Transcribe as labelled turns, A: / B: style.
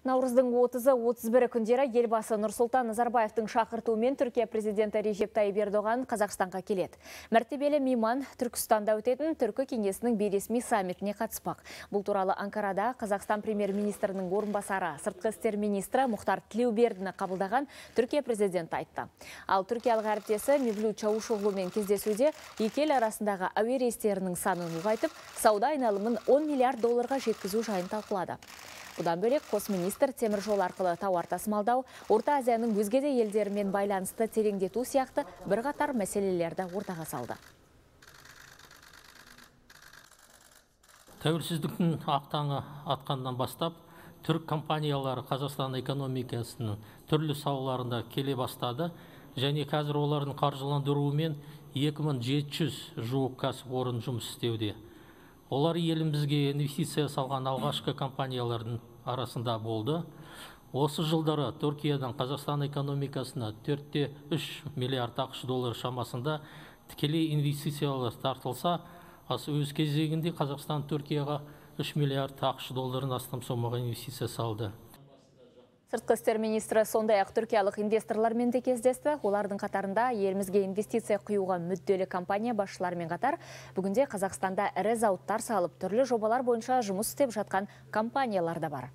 A: Наурыздың 30-31 күндері елбасы Нұрсұлтан Назарбаевтың шақыртуымен Түркия президенті Режеп Тайып Ердоған Қазақстанға келеді. Мәртебелі мейман Түркістанда өтетін Түркі кеңесінің бейресми саммитіне қатыспақ. Бұл туралы Анкарада Қазақстан премьер-министрінің орынбасары, сыртқы істер министрі Мұхтар Тілеубердіні қабылдаған Түркия президенті айтты. Ал түркиялық әріптесі Мевлют Чаушоғлумен кездесуде екі ел арасындағы әуе рейстерінің санын ұлғайтып, сауда айналымын 10 миллиард долларға жеткізу жайын талқылады. Бұдан бөлек қос министр темір жол арқылы тауар тасымалдау, Орта Азияның өзге де елдерімен байланысты тереңдету сияқты бірқатар мәселелерді ортаға салды.
B: Тәуелсіздіктің ақтаңы атқаннан бастап, түрік компаниялары Қазақстан экономикасының түрлі салаларында келе бастады және қазір олардың қаржыландыруымен 2700 жуық кәсіпорын жұмыс істеуде. Олар елімізге инвестиция салған алғашқы компаниялардың арасында болды. Осы жылдары Түркиядан Қазақстан экономикасына 4-3 миллиард ақш доллар шамасында тікелей инвестициялар тартылса, өз кезегінде Қазақстан Түркияға 3 миллиард ақш долларын астам сомаға инвестиция салды.
A: Сыртқы істер министрі сондай ақ түркиялық инвесторлармен де кездесті. Олардың қатарында елімізге инвестиция құюға мүдделі компания басшыларымен қатар бүгінде Қазақстанда ірі зауыттар салып, түрлі жобалар бойынша жұмыс істеп жатқан компаниялар да бар.